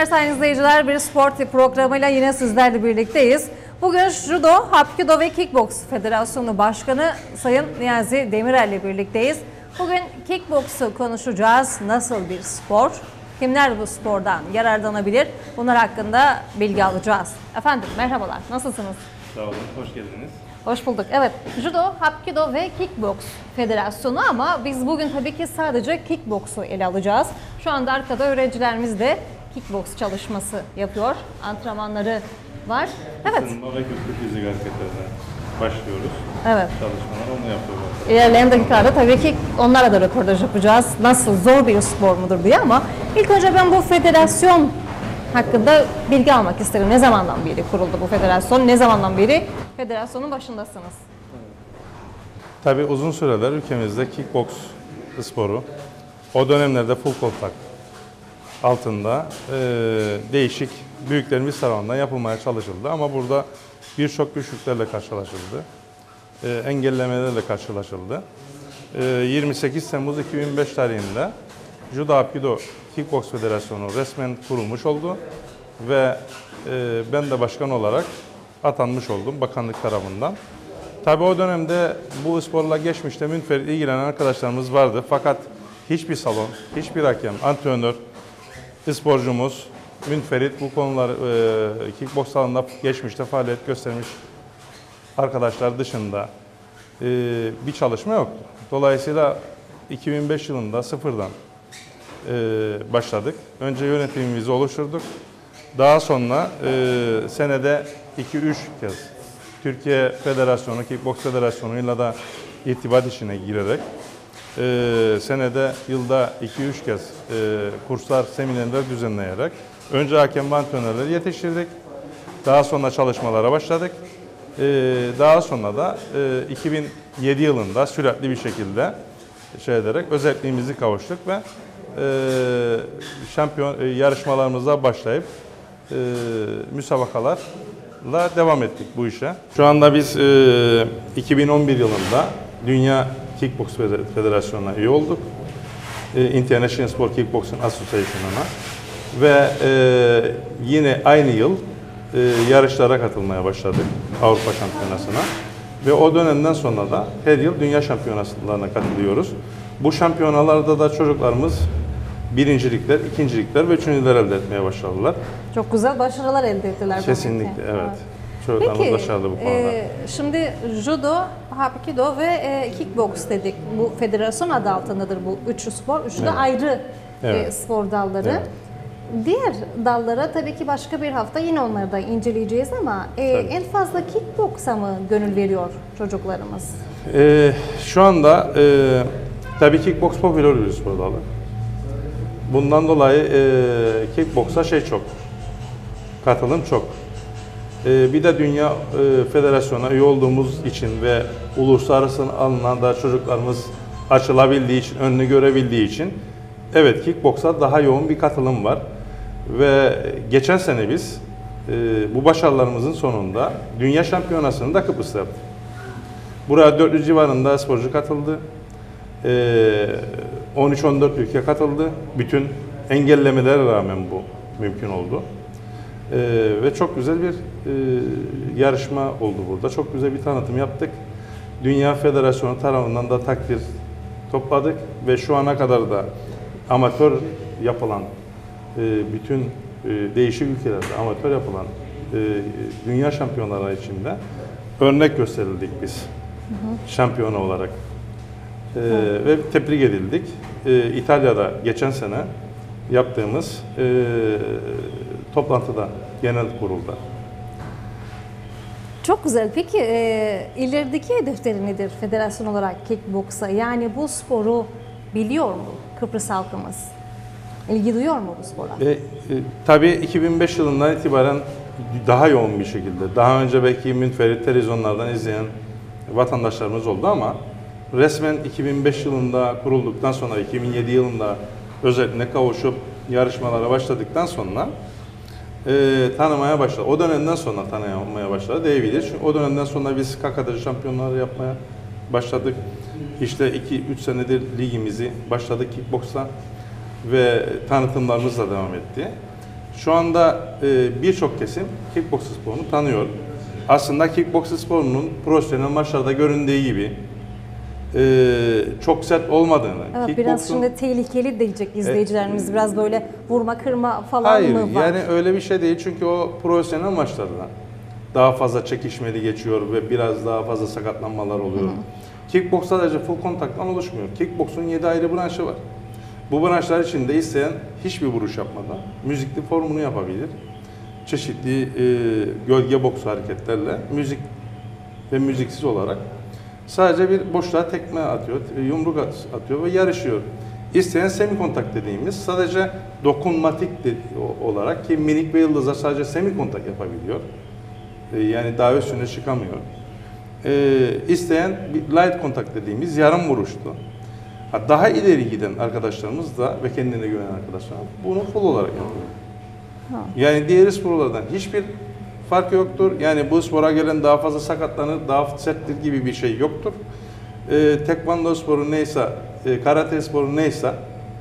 Günler sayın izleyiciler. Bir spor programıyla yine sizlerle birlikteyiz. Bugün Judo, Hapkido ve Kickbox Federasyonu Başkanı Sayın Niyazi Demirel ile birlikteyiz. Bugün kickboksu konuşacağız. Nasıl bir spor? Kimler bu spordan yararlanabilir? Bunlar hakkında bilgi alacağız. Efendim merhabalar. Nasılsınız? Sağ olun, hoş geldiniz. Hoş bulduk. Evet, Judo, Hapkido ve Kickbox Federasyonu ama biz bugün tabii ki sadece kickboksu ele alacağız. Şu anda arkada öğrencilerimiz de kickbox çalışması yapıyor. Antrenmanları var. Evet, Isınma ve köklü fizik hareketlerine başlıyoruz. evet. Çalışmalar onu yapıyoruz. İlerleyen dakikalarda tabii ki onlara da röportaj yapacağız. Nasıl zor bir spor mudur diye ama ilk önce ben bu federasyon hakkında bilgi almak isterim. Ne zamandan beri kuruldu bu federasyon? Ne zamandan beri federasyonun başındasınız? Tabii uzun süreler ülkemizde kickbox sporu o dönemlerde full contact altında eee, değişik büyüklerimiz tarafından yapılmaya çalışıldı ama burada birçok güçlüklerle karşılaşıldı. Eee, engellemelerle karşılaşıldı. Eee, 28 Temmuz 2005 tarihinde Judo Hapkido Kickbox Federasyonu resmen kurulmuş oldu ve eee, ben de başkan olarak atanmış oldum bakanlık tarafından. Tabii o dönemde bu sporla geçmişte münferit ilgilenen arkadaşlarımız vardı. Fakat hiçbir salon, hiçbir hakem, antrenör, sporcumuz münferit bu konular e, kickbox alanında geçmişte faaliyet göstermiş arkadaşlar dışında e, bir çalışma yoktu. Dolayısıyla 2005 yılında sıfırdan e, başladık. Önce yönetimimizi oluşturduk. Daha sonra e, senede 2-3 kez Türkiye Federasyonu, Kickbox Federasyonu'yla da irtibat içine girerek e, senede yılda 2-3 kez e, kurslar, seminerler düzenleyerek önce hakem ve antrenörleri yetiştirdik. Daha sonra çalışmalara başladık. E, daha sonra da e, 2007 yılında süratli bir şekilde şey ederek özelliğimizi kavuştuk ve e, şampiyon e, yarışmalarımıza başlayıp e, müsabakalarla devam ettik bu işe. Şu anda biz e, 2011 yılında Dünya Kickbox Federasyonu'na üye olduk. E, International Sport Kickboxing Association'ına ve e, yine aynı yıl e, yarışlara katılmaya başladık Avrupa Şampiyonası'na. Ve o dönemden sonra da her yıl dünya şampiyonalarına katılıyoruz. Bu şampiyonalarda da çocuklarımız birincilikler, ikincilikler ve üçüncüler elde etmeye başladılar. Çok güzel başarılar elde ettiler. Kesinlikle evet. Çocuklarımız Peki, başarılı bu konuda. e, şimdi judo, hapkido ve e, kickbox dedik. Bu federasyon adı altındadır bu üçü spor. Üçü de Evet. ayrı e, Evet. spor dalları. Evet. Diğer dallara tabii ki başka bir hafta yine onları da inceleyeceğiz ama e, en fazla kickboksa mı gönül veriyor çocuklarımız? Ee, şu anda e, tabii kickbox popüler bir spor dalı. Bundan dolayı e, kickboksa şey çok, katılım çok. E, bir de Dünya e, Federasyonu üye olduğumuz için ve uluslararası alanda çocuklarımız açılabildiği için, önünü görebildiği için evet kickboksa daha yoğun bir katılım var. Ve geçen sene biz e, bu başarılarımızın sonunda Dünya Şampiyonası'nı da Kıbrıs'ta yaptık. Buraya 400 civarında sporcu katıldı. Ee, 13-14 ülke katıldı. Bütün engellemelere rağmen bu mümkün oldu. Ee, ve çok güzel bir e, yarışma oldu burada. Çok güzel bir tanıtım yaptık. Dünya Federasyonu tarafından da takdir topladık ve şu ana kadar da amatör yapılan e, bütün e, değişik ülkelerde amatör yapılan e, dünya şampiyonları içinde örnek gösterildik biz şampiyonu olarak. E, ve tebrik edildik. E, İtalya'da geçen sene yaptığımız e, toplantıda genel kurulda. Çok güzel. Peki e, ilerideki hedefleri nedir federasyon olarak kickboksa? Yani bu sporu biliyor mu Kıbrıs halkımız? İlgi duyuyor mu bu spora? E, e, tabii 2005 yılından itibaren daha yoğun bir şekilde, daha önce belki münferit televizyonlardan izleyen vatandaşlarımız oldu ama resmen 2005 yılında kurulduktan sonra 2007 yılında özelliğine kavuşup yarışmalara başladıktan sonra e, tanımaya başladı. O dönemden sonra tanımaya başladı diyebiliriz. Çünkü o dönemden sonra biz KKD şampiyonları yapmaya başladık. İşte 2-3 senedir ligimizi başladık kickboksa ve tanıtımlarımız da devam etti. Şu anda e, birçok kesim kickboks sporunu tanıyor. Aslında kickboks sporunun profesyonel maçlarda göründüğü gibi e, çok sert olmadığını, Evet, biraz kickboksun- şimdi tehlikeli diyecek izleyicilerimiz. Biraz böyle vurma kırma falan Hayır mı var? yani öyle bir şey değil çünkü o profesyonel maçlarda daha fazla çekişmeli geçiyor ve biraz daha fazla sakatlanmalar oluyor. Kickboks sadece full kontaktan oluşmuyor. Kickboksun 7 ayrı branşı var. Bu branşlar içinde isteyen hiçbir vuruş yapmadan müzikli formunu yapabilir. Çeşitli e, gölge boks hareketlerle müzik ve müziksiz olarak sadece bir boşluğa tekme atıyor, yumruk at- atıyor ve yarışıyor. İsteyen semi kontak dediğimiz sadece dokunmatik de- olarak ki minik ve yıldızlar sadece semi kontak yapabiliyor. E, yani daha üstüne çıkamıyor. E, isteyen light kontak dediğimiz yarım vuruştu. Ha, daha ileri giden arkadaşlarımız da ve kendine güvenen arkadaşlar bunu full olarak yapıyor. Ha. Yani diğer sporlardan hiçbir fark yoktur. Yani bu spora gelen daha fazla sakatlanır, daha serttir gibi bir şey yoktur. Ee, tekvando sporu neyse, e, karate sporu neyse,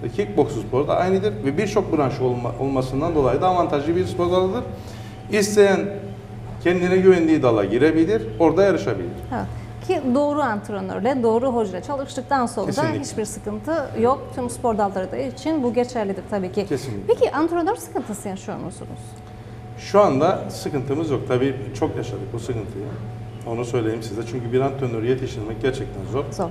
e, kickboks sporu da aynıdır ve birçok branş olma, olmasından dolayı da avantajlı bir spor dalıdır. İsteyen kendine güvendiği dala girebilir, orada yarışabilir. Evet. Ki doğru antrenörle, doğru hocayla çalıştıktan sonra da Kesinlikle. hiçbir sıkıntı yok. Tüm spor dalları da için bu geçerlidir tabii ki. Kesinlikle. Peki antrenör sıkıntısı yaşıyor musunuz? Şu anda sıkıntımız yok. Tabii çok yaşadık bu sıkıntıyı. Onu söyleyeyim size. Çünkü bir antrenörü yetiştirmek gerçekten zor. Zor.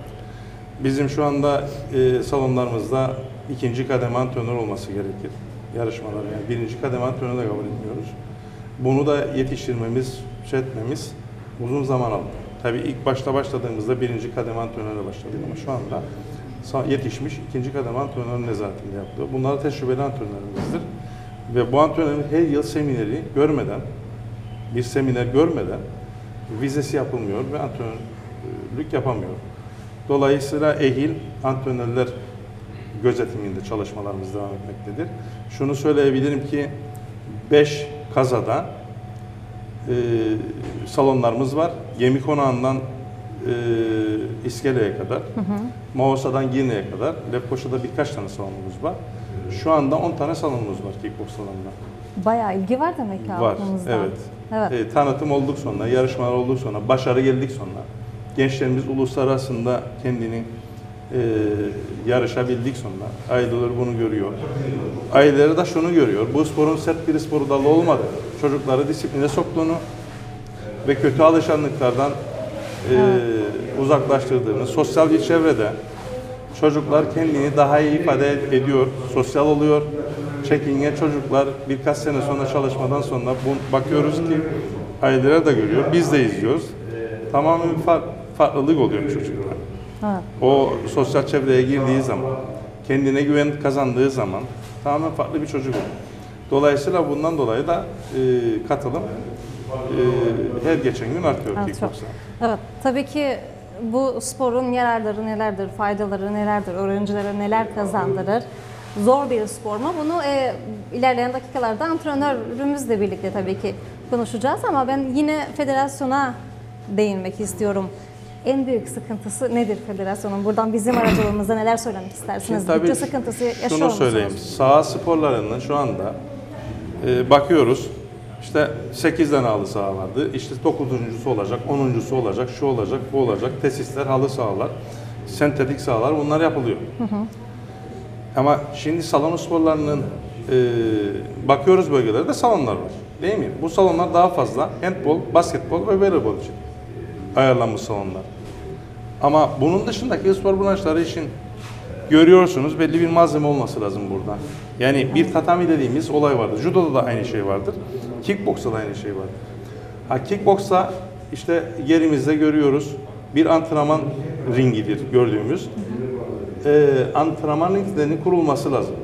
Bizim şu anda e, salonlarımızda ikinci kademe antrenör olması gerekir. Yarışmalara yani birinci kademe antrenör de kabul etmiyoruz. Bunu da yetiştirmemiz, şey etmemiz uzun zaman aldı. Tabii ilk başta başladığımızda birinci kademe antrenörle başladık ama şu anda yetişmiş ikinci kademe antrenörün nezaretinde yaptığı. Bunlar tecrübeli antrenörlerimizdir. Ve bu antrenörün her yıl semineri görmeden, bir seminer görmeden vizesi yapılmıyor ve antrenörlük yapamıyor. Dolayısıyla ehil antrenörler gözetiminde çalışmalarımız devam etmektedir. Şunu söyleyebilirim ki 5 kazada e, salonlarımız var. Gemi konağından e, İskele'ye kadar, Mavosa'dan Girne'ye kadar, Lefkoşa'da birkaç tane salonumuz var. Şu anda 10 tane salonumuz var kickbox salonunda. Bayağı ilgi var demek ki Var, halkımızda. evet. Evet. E, tanıtım olduk sonra, yarışmalar olduk sonra, başarı geldik sonra. Gençlerimiz uluslararasında kendini e, yarışabildik sonra. Aileler bunu görüyor. Aileleri de şunu görüyor. Bu sporun sert bir spor dalı olmadı. Çocukları disipline soktuğunu ve kötü alışkanlıklardan e, uzaklaştırdığını, sosyal bir çevrede çocuklar kendini daha iyi ifade ediyor, sosyal oluyor. Çekingen çocuklar birkaç sene sonra çalışmadan sonra bu, bakıyoruz ki aileler de görüyor, biz de izliyoruz. Tamamen bir far- farklılık oluyor çocuklar. O sosyal çevreye girdiği zaman, kendine güven kazandığı zaman tamamen farklı bir çocuk oluyor. Dolayısıyla bundan dolayı da e, katılım e, her geçen gün artıyor Evet, çok. Evet, tabii ki bu sporun yararları nelerdir, faydaları nelerdir, öğrencilere neler kazandırır? Zor bir spor mu? Bunu e, ilerleyen dakikalarda antrenörümüzle birlikte tabii ki konuşacağız ama ben yine federasyona değinmek istiyorum. En büyük sıkıntısı nedir federasyonun? Buradan bizim aracılığımızda neler söylemek istersiniz? Tabii Bütçe sıkıntısı yaşıyor şunu musunuz? söyleyeyim. Saha sporlarının şu anda e, bakıyoruz. İşte 8 tane halı saha vardı. İşte 9.sü olacak, 10.sü olacak, şu olacak, bu olacak. Tesisler, halı sahalar, sentetik sahalar bunlar yapılıyor. Ama şimdi salon sporlarının e, bakıyoruz bölgelerde salonlar var. Değil mi? Bu salonlar daha fazla handbol, basketbol ve voleybol için ayarlanmış salonlar. Ama bunun dışındaki spor branşları için görüyorsunuz belli bir malzeme olması lazım burada. Yani bir tatami dediğimiz olay vardır. Judo'da da aynı şey vardır. Kickbox'ta da aynı şey vardır. Ha kickbox'ta işte yerimizde görüyoruz bir antrenman ringidir gördüğümüz. Ee, antrenman ringlerinin kurulması lazım.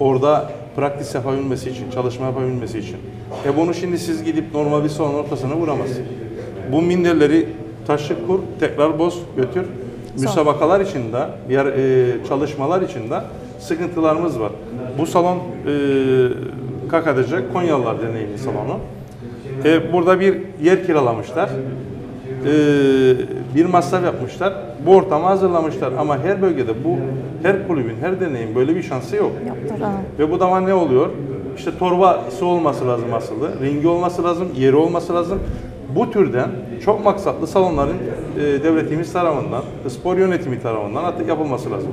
Orada praktis yapabilmesi için, çalışma yapabilmesi için. E bunu şimdi siz gidip normal bir salon ortasına vuramazsınız. Bu minderleri taşı kur, tekrar boz, götür. Müsabakalar için de, yer, e, çalışmalar için de sıkıntılarımız var. Bu salon e, KKDC Konyalılar deneyimli salonu. E, burada bir yer kiralamışlar. bir masraf yapmışlar. Bu ortamı hazırlamışlar ama her bölgede bu her kulübün, her derneğin böyle bir şansı yok. Yoktur. ha. Ve bu zaman ne oluyor? İşte torbası olması lazım asılı, ringi olması lazım, yeri olması lazım. Bu türden çok maksatlı salonların e, devletimiz tarafından, spor yönetimi tarafından artık yapılması lazım.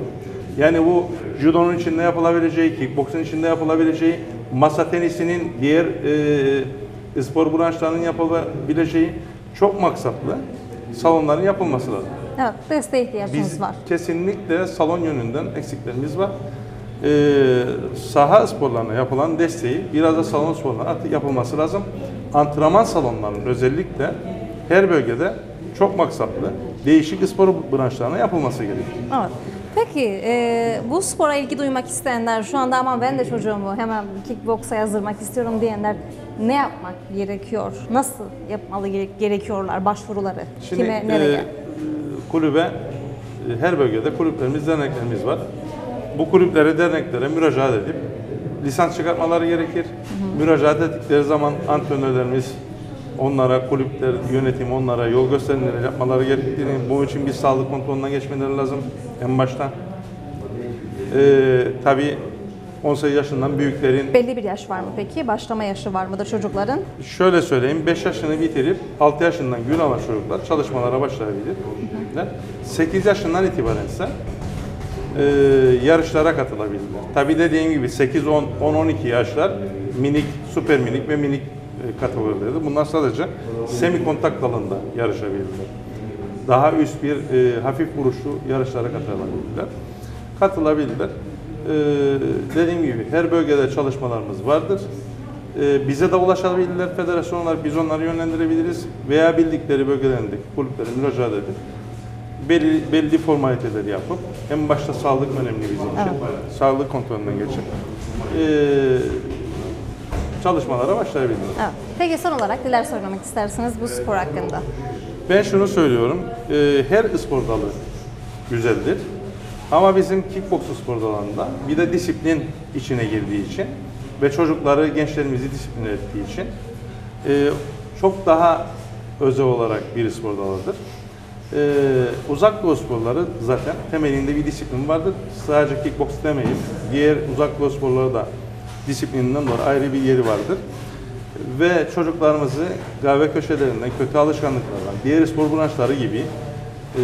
Yani bu judonun içinde yapılabileceği, kickboksun içinde yapılabileceği, masa tenisinin diğer e, spor branşlarının yapılabileceği çok maksatlı salonların yapılması lazım. Evet, desteğe ihtiyacımız Biz var. kesinlikle salon yönünden eksiklerimiz var. Ee, saha sporlarına yapılan desteği biraz da salon sporlarına artık yapılması lazım. Antrenman salonlarının özellikle her bölgede çok maksatlı değişik spor branşlarına yapılması gerekiyor. Evet. Peki e, bu spora ilgi duymak isteyenler şu anda ama ben de çocuğumu hemen kickboksa yazdırmak istiyorum diyenler ne yapmak gerekiyor? Nasıl yapmalı gere- gerekiyorlar başvuruları? Kime, nereye? e, kulübe e, her bölgede kulüplerimiz, derneklerimiz var. Bu kulüplere, derneklere müracaat edip lisans çıkartmaları gerekir. Müracaat ettikleri zaman antrenörlerimiz onlara, kulüpler, yönetim onlara yol gösterimleri yapmaları gerektiğini, bunun için bir sağlık kontrolünden geçmeleri lazım en başta. Ee, tabii 18 yaşından büyüklerin Belli bir yaş var mı peki? Başlama yaşı var mıdır çocukların? Şöyle söyleyeyim, 5 yaşını bitirip 6 yaşından gün alan çocuklar çalışmalara başlayabilirler. 8 yaşından itibaren ise e, yarışlara katılabilirler. Tabii dediğim gibi 8, 10, 10, 12 yaşlar minik, süper minik ve minik e, kategorilerdir. Bunlar sadece semi kontak dalında yarışabilirler. Daha üst bir e, hafif vuruşlu yarışlara katılabilirler. Katılabilirler. E, dediğim gibi her bölgede çalışmalarımız vardır. E, bize de ulaşabilirler federasyonlar, biz onları yönlendirebiliriz veya bildikleri bölgelerindeki kulüplere müracaat edip belli, belli formaliteleri yapıp en başta sağlık önemli bizim için. Sağlık kontrolünden geçip e, çalışmalara başlayabiliriz. Evet. Peki son olarak neler söylemek istersiniz bu spor hakkında? Ben şunu söylüyorum, e, her spor dalı güzeldir. Ama bizim kickbox spor dalında bir de disiplin içine girdiği için ve çocukları, gençlerimizi disiplin ettiği için e, çok daha özel olarak bir spor dalıdır. E, uzak doğu sporları zaten temelinde bir disiplin vardır. Sadece kickbox demeyin, diğer uzak doğu sporları da disiplininden dolayı ayrı bir yeri vardır ve çocuklarımızı kahve köşelerinden, kötü alışkanlıklardan, diğer spor branşları gibi e,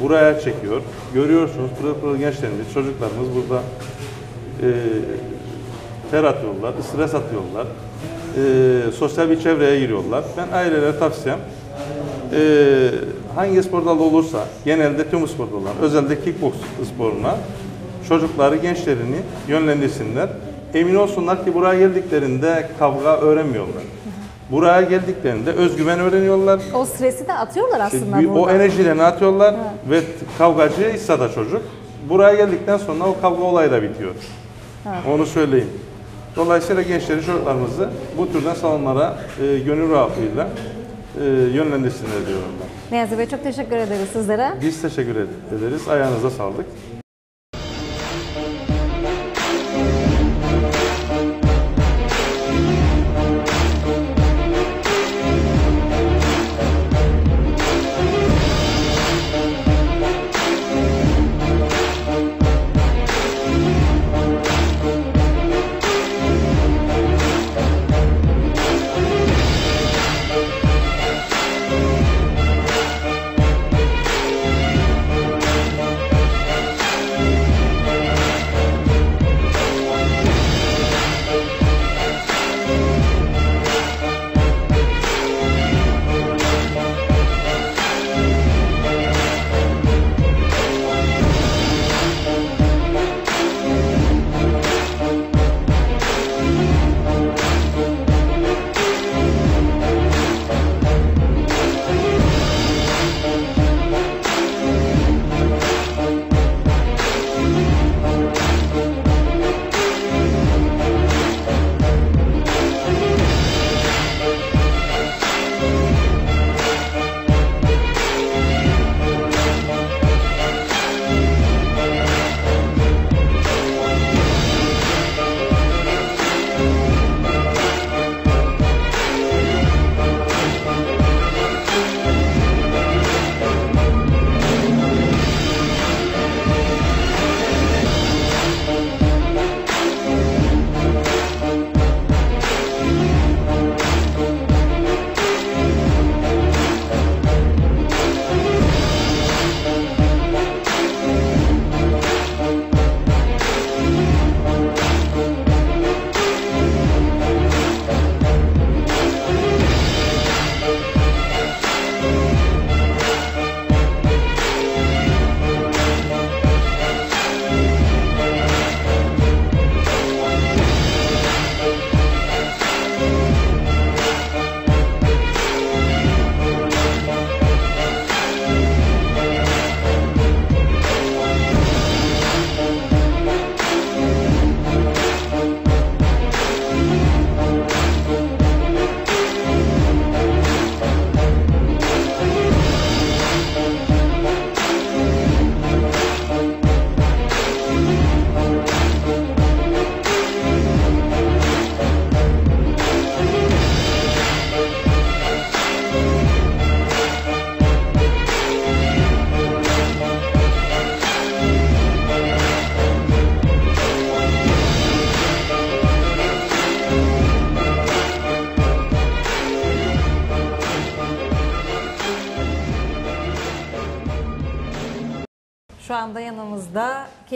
buraya çekiyor. Görüyorsunuz pırıl pırıl gençlerimiz, çocuklarımız burada e, ter atıyorlar, stres atıyorlar. E, sosyal bir çevreye giriyorlar. Ben ailelere tavsiyem e, hangi spor dalı olursa, genelde tüm spor dalları, özellikle kickbox sporuna çocukları, gençlerini yönlendirsinler. Emin olsunlar ki buraya geldiklerinde kavga öğrenmiyorlar. Buraya geldiklerinde özgüven öğreniyorlar. O stresi de atıyorlar aslında Bir- burada. o enerjilerini atıyorlar ve kavgacıysa da çocuk buraya geldikten sonra o kavga olayı da bitiyor. Onu söyleyeyim. Dolayısıyla gençleri, çocuklarımızı bu türden salonlara e, gönül rahatlığıyla e, yönlendirsinler diyorum ben. Niyazi Bey çok teşekkür ederiz sizlere. Biz teşekkür ed- ederiz. Ayağınıza sağlık.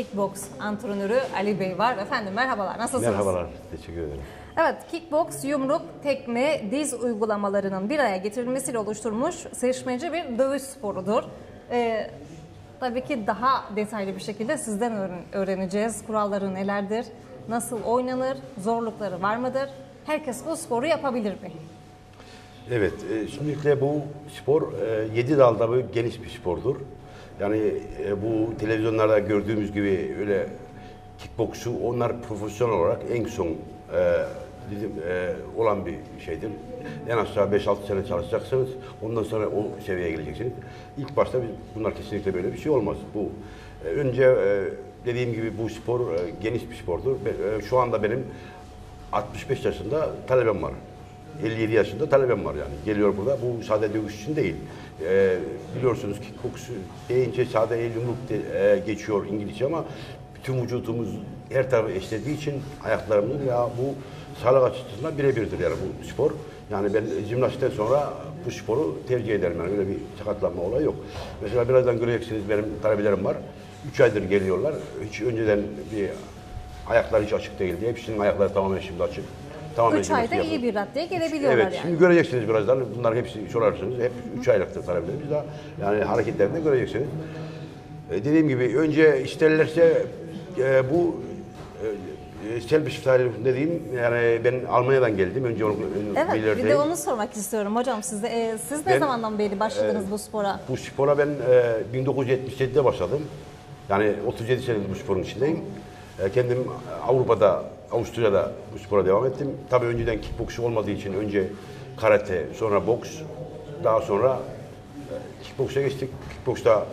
Kickbox antrenörü Ali Bey var. Efendim merhabalar, nasılsınız? Merhabalar, teşekkür ederim. Evet, kickbox, yumruk, tekme, diz uygulamalarının bir araya getirilmesiyle oluşturmuş seçmeci bir dövüş sporudur. Ee, tabii ki daha detaylı bir şekilde sizden öğren- öğreneceğiz. Kuralları nelerdir, nasıl oynanır, zorlukları var mıdır? Herkes bu sporu yapabilir mi? Evet, e, şimdilikle bu spor e, yedi dalda böyle geniş bir spordur. Yani e, bu televizyonlarda gördüğümüz gibi öyle kickboksu onlar profesyonel olarak en son e, bizim e, olan bir şeydir. En aşağı 5-6 sene çalışacaksınız. Ondan sonra o seviyeye geleceksiniz. İlk başta biz- bunlar kesinlikle böyle bir şey olmaz. Bu e, önce e, dediğim gibi bu spor e, geniş bir spordur. Be- e, şu anda benim 65 yaşında talebem var. 57 yaşında talebem var yani. Geliyor burada. Bu sade dövüş için değil. Ee, biliyorsunuz kickbox deyince sade el yumruk de- e, geçiyor İngilizce ama bütün vücudumuz her tarafı eşlediği için ayaklarımızın ya bu sağlık açısından birebirdir yani bu spor. Yani ben jimnastikten sonra bu sporu tercih ederim yani öyle bir sakatlanma olayı yok. Mesela birazdan göreceksiniz benim talebelerim var. 3 aydır geliyorlar. Hiç önceden bir ayaklar hiç açık değildi. Hepsinin ayakları tamamen şimdi açık. Tamamen 3 ayda iyi bir raddeye gelebiliyorlar Evet, yani. şimdi göreceksiniz birazdan. Bunlar hepsi sorarsınız. Hep 3 aylıktır talebelerimiz daha. Yani hareketlerini göreceksiniz. E, dediğim gibi önce isterlerse e, bu e, self style dediğim yani ben Almanya'dan geldim. Önce onu Evet, bir belirteyim. de onu sormak istiyorum hocam size. Ee, siz ne Ben- zamandan beri başladınız bu spora? Bu spora ben e, 1977'de başladım. Yani 37 senedir bu sporun içindeyim. E, kendim Avrupa'da, Avusturya'da bu spora devam ettim. Tabii önceden kickboks olmadığı için önce karate, sonra boks, daha sonra e, kickboksa geçtik. Kickboksta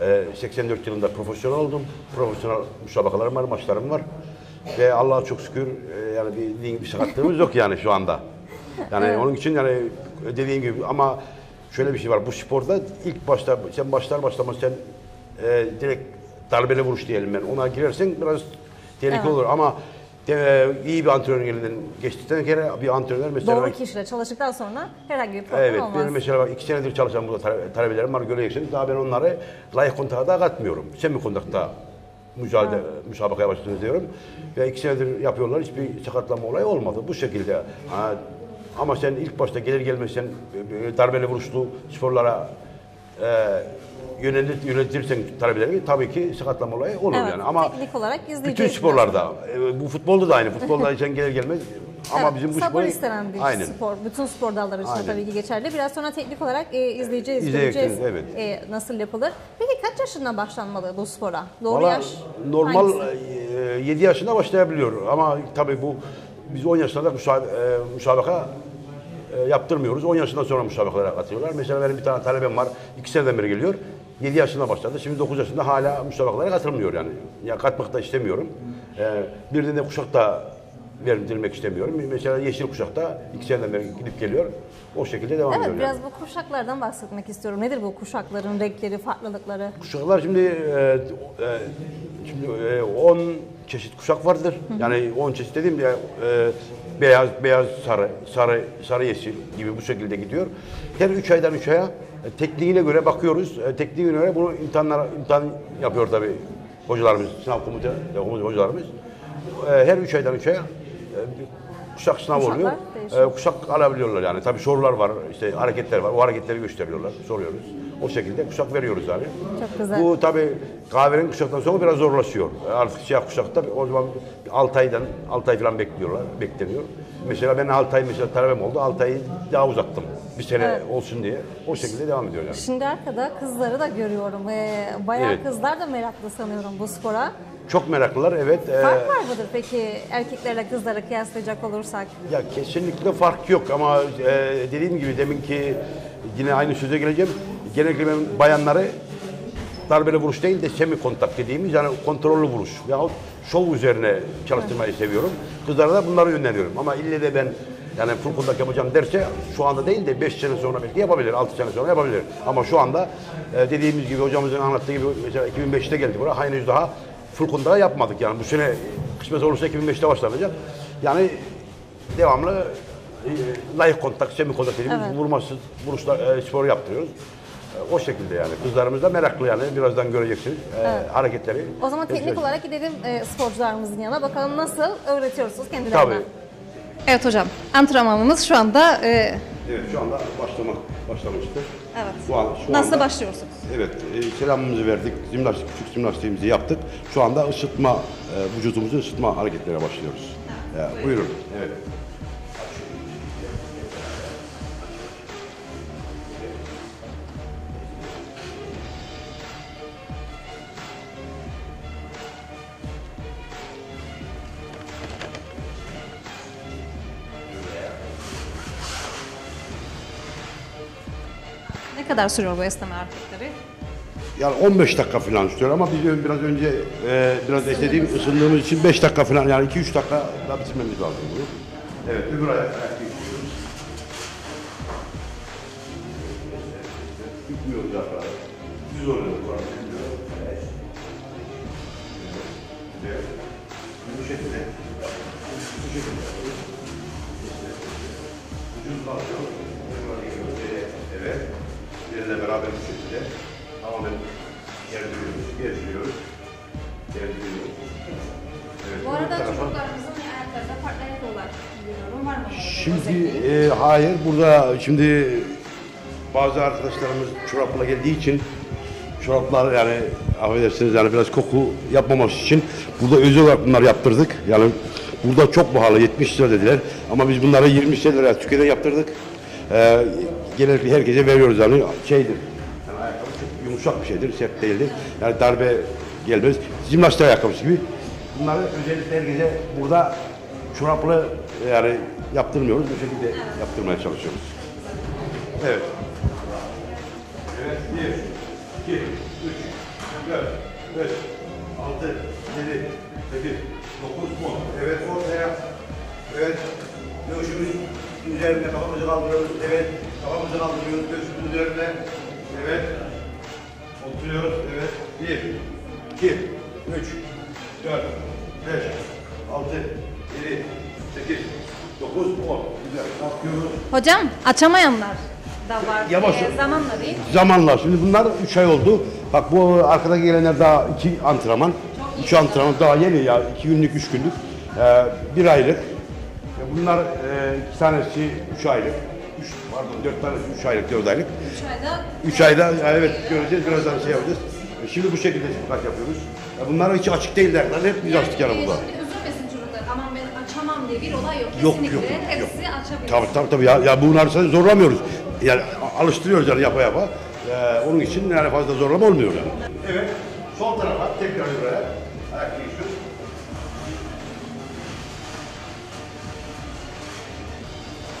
e, 84 yılında profesyonel oldum. Profesyonel müsabakalarım var, maçlarım var. Ve Allah'a çok şükür e, yani bir, bir sakatlığımız yok yani şu anda. Yani onun için yani dediğim gibi ama şöyle bir şey var bu sporda ilk başta sen başlar başlamaz sen e, direkt darbeli vuruş diyelim ben ona girersen biraz tehlikeli Evet. olur ama e, iyi bir antrenör elinden geçtikten kere bir antrenör mesela Doğru kişiyle çalıştıktan sonra herhangi bir problem Evet, olmaz. benim mesela bak iki senedir çalışan burada tale- talebelerim var göreceksiniz. Daha ben onları layık kontakta da katmıyorum. Semi kontakta mücadele, müsabakaya başladınız diyorum. Ve iki senedir yapıyorlar. Hiçbir sakatlanma olayı olmadı. Bu şekilde. Ha, ama sen ilk başta gelir gelmez sen e, darbeli vuruşlu sporlara e, yönelir, yönetirsen talebeleri tabii ki sakatlanma olayı olur Evet, yani. Ama teknik olarak izleyeceğiz bütün sporlarda, e, bu futbolda da aynı. Futbolda sen gelir gelmez ama Evet, bizim bu sabır istenen bir Aynen. spor. Bütün spor dalları için Aynen. tabii ki geçerli. Biraz sonra teknik olarak e, izleyeceğiz, göreceğiz evet. e, nasıl yapılır. Peki kaç yaşından başlanmalı bu spora? Doğru Valla yaş normal hangisi? 7 yaşında başlayabiliyor ama tabii bu biz 10 yaşında da müsabaka, müsabaka e, yaptırmıyoruz. 10 yaşından sonra müsabakalara katılıyorlar. Mesela benim bir tane talebem var. 2 seneden beri geliyor. 7 yaşında başladı. Şimdi 9 yaşında hala müsabakalara katılmıyor yani. Ya katmak da istemiyorum. E, bir de kuşak da verilmek istemiyorum. Mesela yeşil kuşakta 2 seneden beri gidip geliyor. O şekilde devam Evet, ediyor. biraz yani. bu kuşaklardan bahsetmek istiyorum. Nedir bu kuşakların renkleri, farklılıkları? Kuşaklar şimdi e, e, şimdi e, 10 çeşit kuşak vardır. Yani 10 çeşit dediğim ya e, beyaz beyaz sarı sarı sarı yeşil gibi bu şekilde gidiyor. Her 3 aydan 3 aya e, tekniğine göre bakıyoruz. E, tekniğine göre bunu imtihanlar imtihan yapıyor tabii hocalarımız, sınav komite e, hocalarımız. E, her 3 aydan 3 aya e, kuşak sınavı Kuşaklar oluyor. değişiyor. E, kuşak alabiliyorlar yani. Tabii sorular var, işte hareketler var. O hareketleri gösteriyorlar, soruyoruz. O şekilde kuşak veriyoruz yani. Çok güzel. Bu tabii kahverengi kuşaktan sonra biraz zorlaşıyor. Artık siyah kuşakta o zaman 6 aydan 6 ay falan bekliyorlar, bekleniyor. Mesela ben 6 ay mesela talebem oldu. 6 ayı daha uzattım. Bir sene Evet. olsun diye. O şekilde devam ediyor yani. Şimdi arkada kızları da görüyorum. Ee, bayağı Evet. kızlar da meraklı sanıyorum bu spora. Çok meraklılar evet. Ee, Fark var mıdır peki erkeklerle kızları kıyaslayacak olursak? Ya kesinlikle fark yok ama e, dediğim gibi deminki yine aynı söze geleceğim. Genellikle ben bayanları darbeli vuruş değil de semi kontak dediğimiz yani kontrollü vuruş yahut şov üzerine çalıştırmayı seviyorum. Kızlara da bunları yönlendiriyorum ama ille de ben yani full kontak yapacağım derse şu anda değil de 5 sene sonra belki yapabilir, 6 sene sonra yapabilir. Ama şu anda e, dediğimiz gibi hocamızın anlattığı gibi mesela 2005'te geldik buraya henüz daha full yapmadık yani bu sene kısmet olursa 2005'te başlanacak. Yani devamlı e, layık kontak, semi kontak dediğimiz Evet. vurmasız vuruşlar, e, sporu yaptırıyoruz. O şekilde yani. Kızlarımız da meraklı yani. Birazdan göreceksiniz e, hareketleri. O zaman teknik olarak gidelim e, sporcularımızın yanına. Bakalım nasıl öğretiyorsunuz kendilerine. Tabii. Evet hocam. Antrenmanımız şu anda e, Evet şu anda başlamak başlamıştır. evet. Şu an, şu Nasıl anda- başlıyorsunuz? Evet, e, selamımızı verdik, jimnastik, küçük jimnastiğimizi yaptık. Şu anda ısıtma, e, vücudumuzu ısıtma hareketlere başlıyoruz. E, buyurun. Evet. Kadar sürüyor bu esneme hareketleri? Yani 15 dakika falan sürüyor ama biz biraz önce e, biraz esnediğim, ısındığımız için 5 dakika falan yani 2-3 dakika da bitirmemiz lazım bunu. Evet, öbür ayak geçiyoruz. Bükmüyoruz yaprağı. Düz oluyoruz arada. Evet. Bu şekilde. Bu şekilde. Vücudunu alıyoruz. Yerine beraber bu şekilde. Tamamen gerdiriyoruz, gezdiriyoruz. Gezdiriyoruz. Evet, Bu arada tarafa- çocuklarımızın farklı ayakkabılar giyiyorum. Var mı? Şimdi e, hayır burada şimdi bazı arkadaşlarımız çorapla geldiği için çoraplar yani affedersiniz yani biraz koku yapmaması için burada özel olarak bunları yaptırdık. Yani burada çok pahalı 70 lira dediler ama biz bunları 20 liraya Türkiye'den yaptırdık. E, genellikle herkese veriyoruz yani şeydir. Yumuşak bir şeydir, sert değildir. Yani darbe gelmez. Jimnastik ayakkabısı gibi. Bunları özellikle herkese burada çoraplı yani yaptırmıyoruz. Bu şekilde yaptırmaya çalışıyoruz. Evet. Evet. Bir, iki, üç, dört, beş, altı, yedi, sekiz, dokuz, on. Evet ortaya. Evet. Göğsümüz üzerine kafamızı kaldırıyoruz. Evet. Kafamızı kaldırıyoruz. Göğsümüz üzerine. Evet. Oturuyoruz. Evet. Bir, iki, üç, dört, beş, altı, yedi, sekiz, dokuz, on. Güzel. Kalkıyoruz. Hocam açamayanlar da var. Yavaş Ee, zamanla değil. Zamanla. Şimdi bunlar 3 ay oldu. Bak bu arkada gelenler daha 2 antrenman. 3 antrenman daha yeni ya. 2 günlük, 3 günlük. Ee, bir aylık. Ee, Bunlar 2 tanesi 3 aylık. 3 pardon 4 tanesi 3 aylık, 4 aylık. 3 ayda 3 ayda yani evet göreceğiz. Birazdan şey yapacağız. Ee, Şimdi bu şekilde birkaç yapıyoruz. Ee, Bunlar hiç açık değiller. Bunlar hep biz açtık yani Ee, burada. Şimdi üzülmesin çocuklar. Aman ben açamam diye bir olay yok. Yok, Kesinlikle yok, yok, hepsi yok. açabilir. Tabii tabii tabii ya, ya bunları sadece zorlamıyoruz. Yani alıştırıyoruz yani yapa yapa. Ee, onun için yani fazla zorlama olmuyor yani. Evet. Sol tarafa tekrar buraya.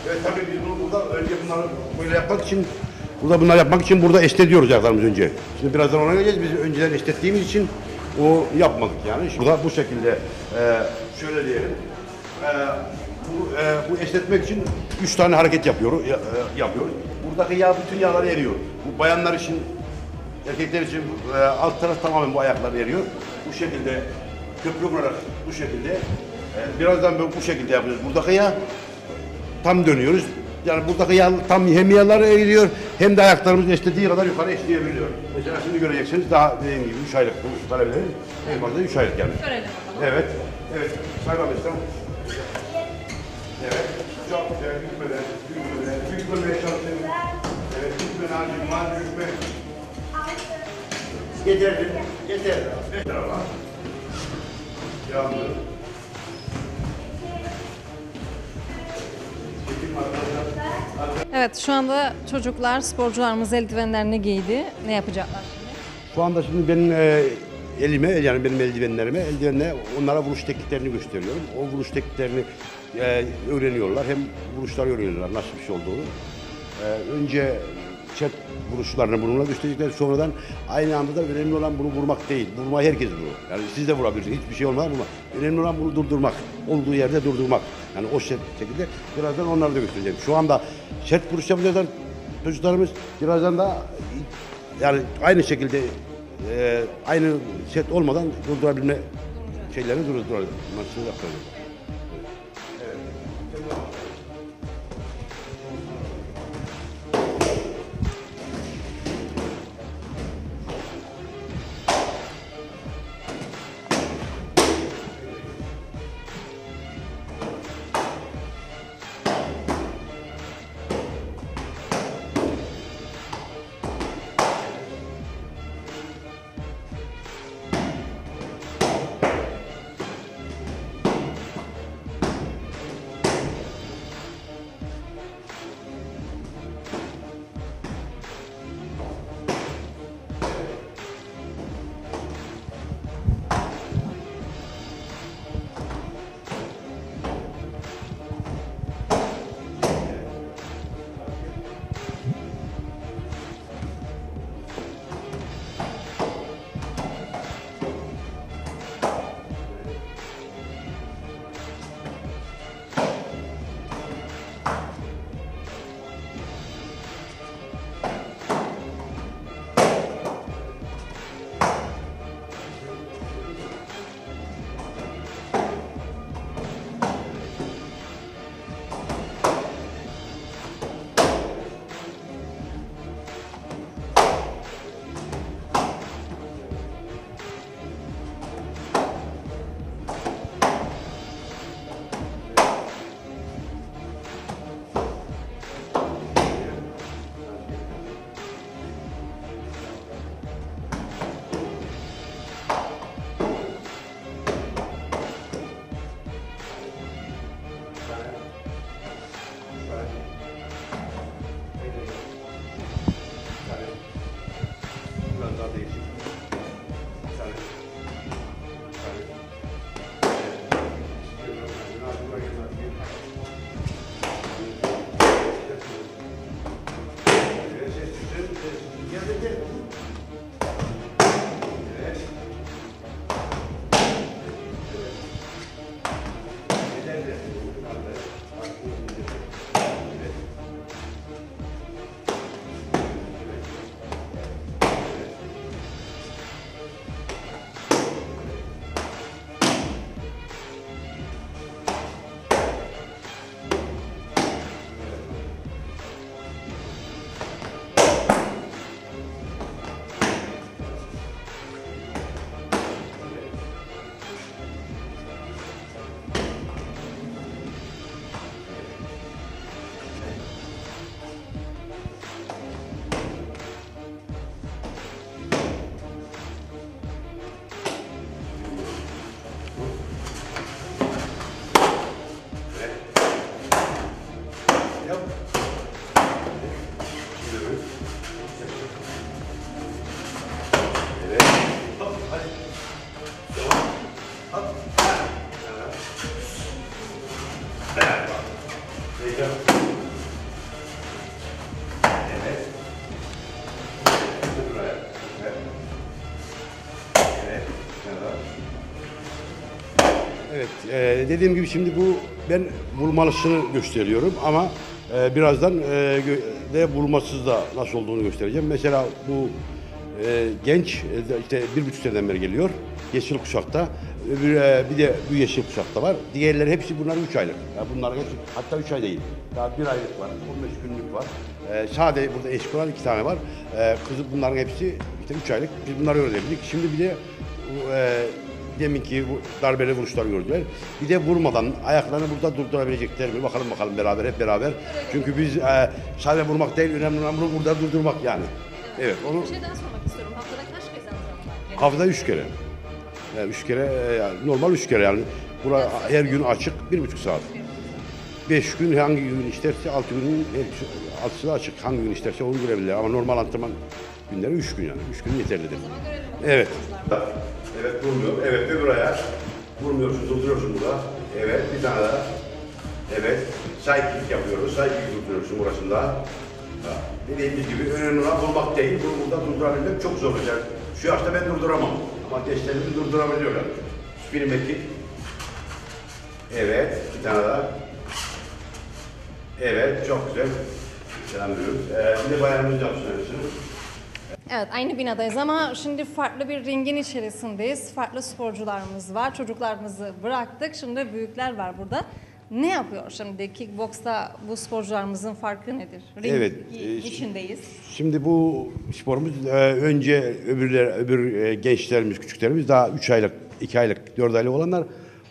Evet tabii biz burada önce bunları böyle yapmak için burada bunları yapmak için burada esnetiyoruz ayaklarımızı önce. Şimdi birazdan ona geleceğiz. Biz önceden esnettiğimiz için o yapmadık yani. Burada bu şekilde e, şöyle diyelim. E, bu, e, bu esnetmek için üç tane hareket yapıyoruz. ya- e, yapıyoruz. Buradaki yağ bütün yağlar eriyor. Bu bayanlar için erkekler için e, alt taraf tamamen bu ayaklar eriyor. Bu şekilde köprü kurarak bu şekilde e, birazdan böyle bu şekilde yapıyoruz. Buradaki yağ tam dönüyoruz. Yani buradaki yağ tam hem yağlar eriyor hem de ayaklarımız istediği kadar yukarı esneyebiliyor. Mesela şimdi göreceksiniz daha dediğim gibi 3 aylık bu talebelerin en fazla 3 aylık yani. Görelim. Evet. Evet. Sayın İslam. Evet. Çok güzel. Bükmeden, bükmeden, bükmemeye çalışın. Evet. Bükme, nazik, mal, bükme. Yeterli. Yeterli. Beş Evet şu anda çocuklar, sporcularımız eldivenlerini giydi. Ne yapacaklar şimdi? Şu anda şimdi benim e, elime yani benim eldivenlerime eldivenle onlara vuruş tekniklerini gösteriyorum. O vuruş tekniklerini e, öğreniyorlar. Hem vuruşları öğreniyorlar nasıl bir şey olduğunu. E, önce çet vuruşlarını bununla gösterecekler. Sonradan aynı anda da önemli olan bunu vurmak değil. Vurmayı herkes vurur. Yani siz de vurabilirsiniz. Hiçbir şey olmaz ama önemli olan bunu durdurmak. Olduğu yerde durdurmak. Yani o şek- şekilde birazdan onları da göstereceğim. Şu anda çet vuruş yapacaklar çocuklarımız. Birazdan da yani aynı şekilde e, aynı set olmadan durdurabilme şeylerini durdurabilir. Maçını Evet. E, dediğim gibi şimdi bu ben vurmalısını gösteriyorum ama e, birazdan e, de vurmasız da nasıl olduğunu göstereceğim. Mesela bu genç işte bir buçuk seneden beri geliyor. Yeşil kuşakta. Öbür, e, bir de bu yeşil kuşakta var. Diğerleri hepsi bunlar 3 aylık. Yani bunlar hepsi hatta 3 ay değil. Daha bir aylık var, 15 günlük var. E, sade burada eşik olan iki tane var. E, kızı bunların hepsi işte 3 aylık. Biz bunları öğrenebildik. Şimdi bir de e, deminki bu darbeli vuruşlar gördüler. Bir de vurmadan ayaklarını burada durdurabilecekler mi? Bakalım bakalım beraber hep beraber. Çünkü biz e, sadece vurmak değil önemli olan bunu burada durdurmak yani. Evet onu Bir şey daha sormak istiyorum. Haftada kaç kez antrenman haftada üç kere. Yani üç kere e, yani normal üç kere yani. Bura her gün açık bir buçuk saat. Beş gün hangi gün isterse altı günün altısı da açık. Hangi gün isterse onu görebilirler. Ama normal antrenman günleri üç gün yani. Üç gün yeterlidir. Evet. Evet vurmuyor. Evet öbür ayağı. Vurmuyorsun, durduruyorsun burada. Evet bir tane daha. Evet. Side kick yapıyoruz. Side kick durduruyorsun burasında. Dediğimiz gibi önemli olan vurmak değil. Bunu burada durdurabilmek çok zor olacak. Şu yaşta ben durduramam. Ama gençlerimiz durdurabiliyorlar. Back kick. Evet. Bir tane daha. Evet. Çok güzel. Selamlıyoruz. Ee, bir de bayanımız yapsın. Evet aynı binadayız ama şimdi farklı bir ringin içerisindeyiz. Farklı sporcularımız var. Çocuklarımızı bıraktık. Şimdi büyükler var burada. Ne yapıyor şimdi kickboksta bu sporcularımızın farkı nedir? Ring Evet, e, içindeyiz. Şimdi bu sporumuz e, önce öbürler, öbür e, gençlerimiz, küçüklerimiz daha 3 aylık, 2 aylık, 4 aylık olanlar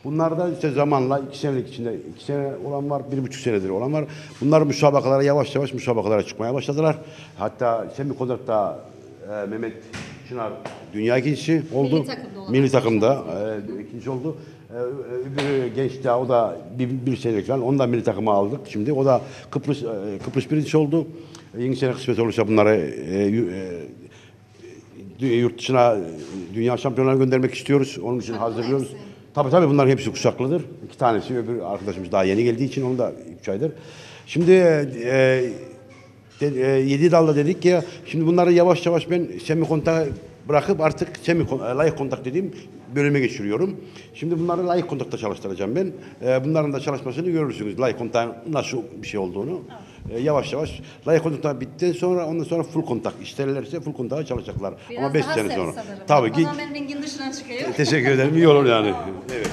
bunlar da işte zamanla 2 senelik içinde 2 sene olan var, 1,5 senedir olan var. Bunlar müsabakalara yavaş yavaş müsabakalara çıkmaya başladılar. Hatta Semikondukt'ta e, Mehmet Çınar dünya ikincisi oldu. Milli takımda olan Milli takımda e, ikinci oldu. E, öbürü genç daha o da bir, bir senelik falan. Onu da milli takıma aldık şimdi. O da Kıbrıs e, Kıbrıs birincisi oldu. E, yeni sene kısmet olursa bunları e, e, yurt dışına e, dünya şampiyonlarına göndermek istiyoruz. Onun için hazırlıyoruz. Tabii tabii bunların hepsi kuşaklıdır. İki tanesi öbür arkadaşımız daha yeni geldiği için onu da üç aydır. Şimdi e, de, e, yedi dalda dedik ya şimdi bunları yavaş yavaş ben semi kontak bırakıp artık semi e, layık kontak dediğim bölüme geçiriyorum. Şimdi bunları layık kontakta çalıştıracağım ben. E, bunların da çalışmasını görürsünüz. Layık kontağın nasıl bir şey olduğunu. E, yavaş yavaş layık kontak bittikten sonra ondan sonra full kontak isterlerse full kontağa çalışacaklar. Biraz Ama 5 daha sene sonra. sanırım. Tabii ki Tamamen ringin dışına çıkıyor. teşekkür ederim. İyi olur yani. Evet.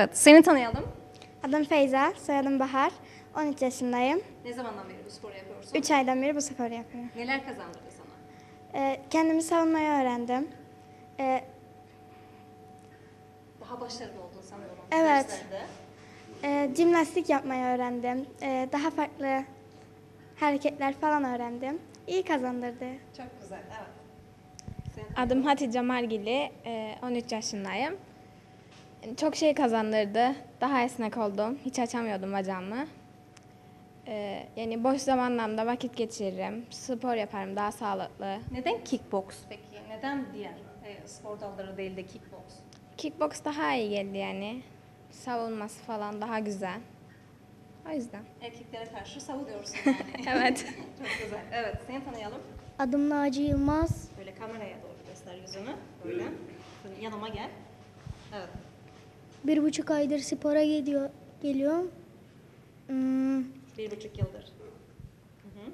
Evet, seni tanıyalım. Adım Feyza, soyadım Bahar. 13 yaşındayım. Ne zamandan beri bu sporu yapıyorsun? 3 aydan beri bu sporu yapıyorum. Neler kazandırdı sana? Ee, kendimi savunmayı öğrendim. Ee, Daha başarılı oldun sanıyorum. Evet. derslerde. e, jimnastik yapmayı öğrendim. Ee, daha farklı hareketler falan öğrendim. İyi kazandırdı. Çok güzel, evet. Adım Hatice Margili, e, 13 yaşındayım. Çok şey kazandırdı. Daha esnek oldum. Hiç açamıyordum bacağımı. E, Yani boş zamanlarımda vakit geçiririm. Spor yaparım daha sağlıklı. Neden kickbox peki? Neden diğer e, spor dalları değil de kickbox? Kickbox daha iyi geldi yani. Savunması falan daha güzel. O yüzden. Erkeklere karşı savunuyorsun yani. Evet. Çok güzel. Evet, seni tanıyalım. Adım Naci Yılmaz. Böyle kameraya doğru göster yüzünü. Böyle. Yanıma gel. Evet. Bir buçuk aydır spora gidiyor, geliyorum. Hmm, Bir buçuk yıldır. Hı hı.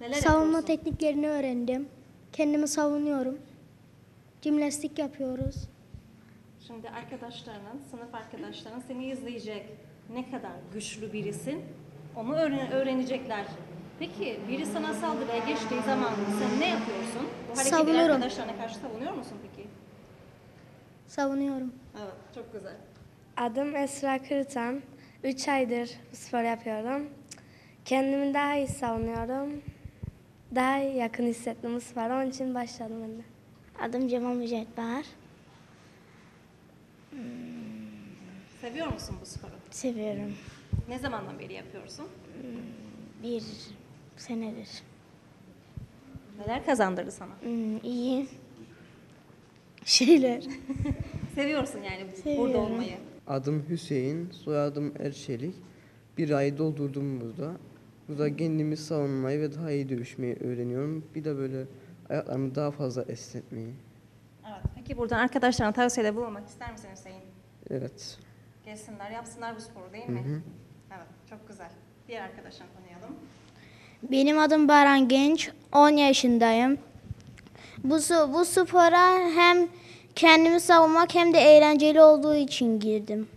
Neler savunma yapıyorsun? tekniklerini öğrendim. Kendimi savunuyorum. Jimnastik yapıyoruz. Şimdi arkadaşlarının, sınıf arkadaşların seni izleyecek. Ne kadar güçlü birisin onu öğren- öğrenecekler. Peki biri sana saldırıya geçtiği zaman sen ne yapıyorsun? Bu hareketi Savunurum. arkadaşlarına karşı savunuyor musun peki? Savunuyorum. Evet, çok güzel. Adım Esra Kırıtan. 3 aydır bu spor yapıyorum. Kendimi daha iyi savunuyorum. Daha yakın hissettim spora. Onun için başladım ben de. Adım Cemal Mücahit Bahar. Seviyor musun bu sporu? Seviyorum. Ne zamandan beri yapıyorsun? Bir senedir. Neler kazandırdı sana? Hmm, iyi. Şeyler. Seviyorsun yani burada Seviyorum. olmayı. Adım Hüseyin, soyadım Erçelik. Bir ay doldurdum burada. Burada kendimi savunmayı ve daha iyi dövüşmeyi öğreniyorum. Bir de böyle ayaklarımı daha fazla esnetmeyi. Evet. Peki buradan arkadaşlarına tavsiyede bulunmak ister misin Hüseyin? Evet. Gelsinler, yapsınlar bu sporu değil mi? Evet, çok güzel. Diğer arkadaşlarını tanıyalım. Benim adım Baran Genç, 10 yaşındayım. Bu, bu spora hem kendimi savunmak hem de eğlenceli olduğu için girdim.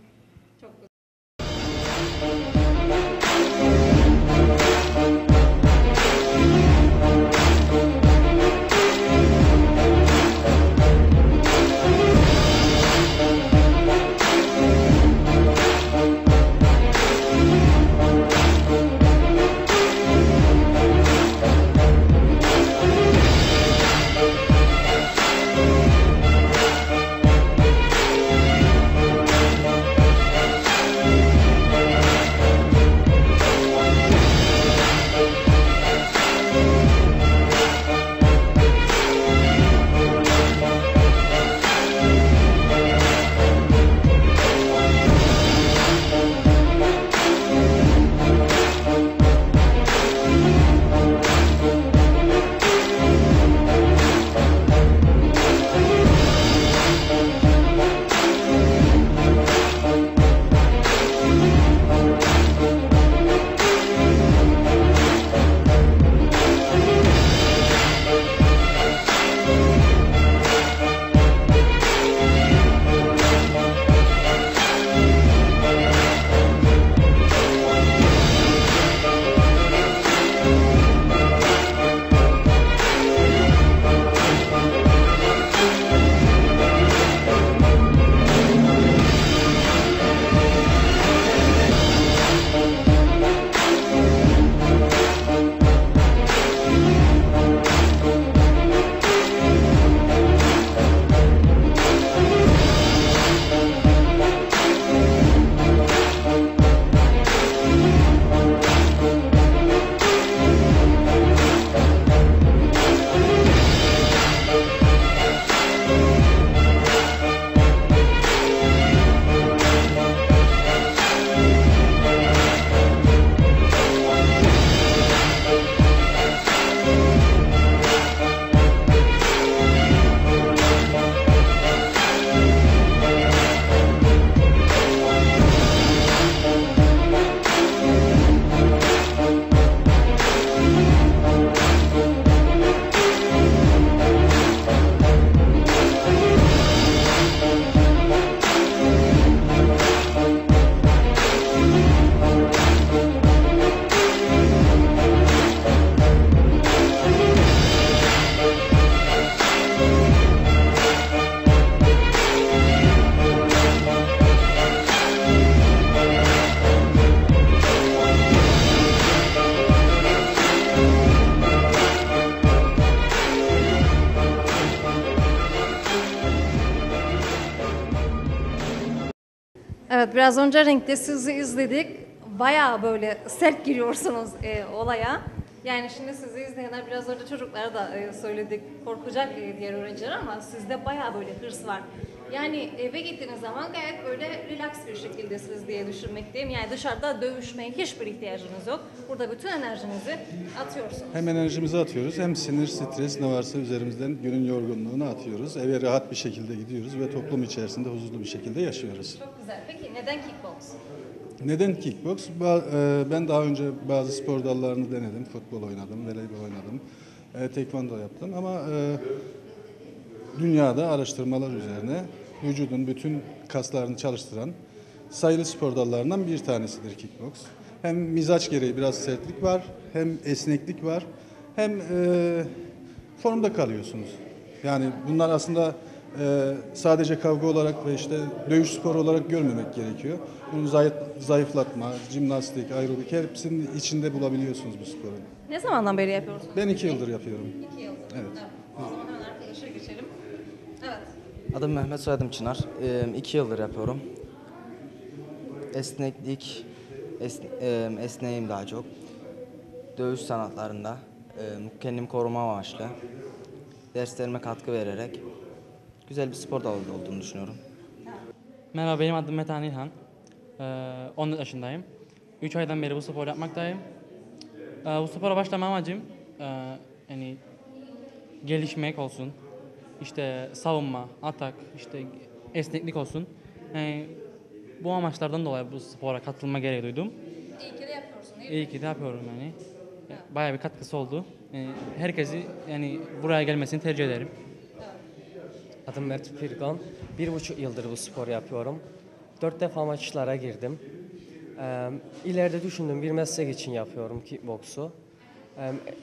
Biraz önce ringde sizi izledik. Bayağı böyle sert giriyorsunuz e, olaya. Yani şimdi sizi izleyenler biraz önce çocuklara da e, söyledik. Korkacak e, diğer öğrenciler ama sizde bayağı böyle hırs var. Yani eve gittiğiniz zaman gayet böyle relax bir şekildesiniz diye düşünmekteyim. Yani dışarıda dövüşmeye hiçbir ihtiyacınız yok. Burada bütün enerjinizi atıyorsunuz. Hem enerjimizi atıyoruz hem sinir, stres ne varsa üzerimizden günün yorgunluğunu atıyoruz. Eve rahat bir şekilde gidiyoruz ve toplum içerisinde huzurlu bir şekilde yaşıyoruz. Çok güzel. Peki neden kickbox? Neden kickbox? E, Ben daha önce bazı spor dallarını denedim. Futbol oynadım, voleybol oynadım, e, tekvando yaptım ama e, dünyada araştırmalar üzerine vücudun bütün kaslarını çalıştıran sayılı spor dallarından bir tanesidir kickbox. Hem mizaç gereği biraz sertlik var, hem esneklik var, hem formda kalıyorsunuz. Yani bunlar aslında e, sadece kavga olarak ve işte dövüş sporu olarak görmemek gerekiyor. Bunu zayıf, zayıflatma, jimnastik, aerobik hepsinin içinde bulabiliyorsunuz bu sporu. Ne zamandan beri yapıyorsunuz? Ben iki yıldır yapıyorum. İki yıldır. Evet. O zaman hemen arkadaşa geçelim. Evet. Adım Mehmet, soyadım Çınar. Ee, iki yıldır yapıyorum. Esneklik, es, e, esneğim daha çok. Dövüş sanatlarında e, kendimi koruma amaçlı. Derslerime katkı vererek güzel bir spor dalı olduğunu düşünüyorum. Merhaba benim adım Metehan İlhan. Ee, 14 yaşındayım. 3 aydan beri bu spor yapmaktayım. Ee, bu spora başlama amacım e, yani gelişmek olsun. İşte savunma, atak, işte esneklik olsun. Yani bu amaçlardan dolayı bu spora katılma gereği duydum. İyi ki de yapıyorsun değil mi? İyi ki de yapıyorum yani. Bayağı bir katkısı oldu. Yani herkesi yani buraya gelmesini tercih ederim. Adım Mert Firgan. Bir buçuk yıldır bu spor yapıyorum. Dört defa maçlara girdim. Ee, düşündüm bir meslek için yapıyorum kickboksu.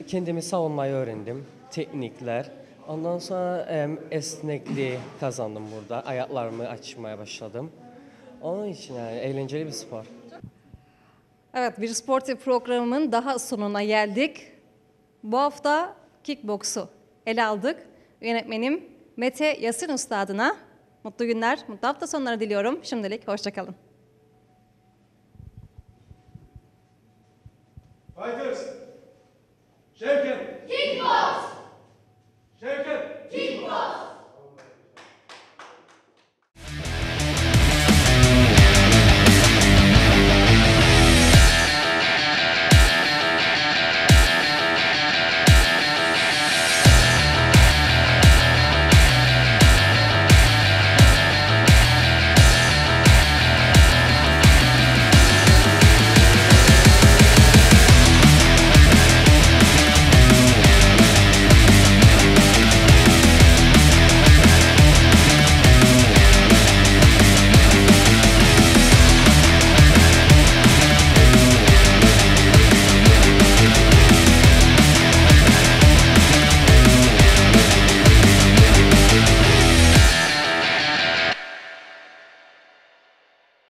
Kendimi savunmayı öğrendim. Teknikler. Ondan sonra esnekliği kazandım burada. Ayaklarımı açmaya başladım. Onun için yani eğlenceli bir spor. Evet, bir sportif programın daha sonuna geldik. Bu hafta kickboksu ele aldık. Yönetmenim Mete Yasin Usta adına mutlu günler, mutlu hafta sonları diliyorum. Şimdilik hoşçakalın. Fighters! Şevket! Kickbox! Şevket! Kickbox!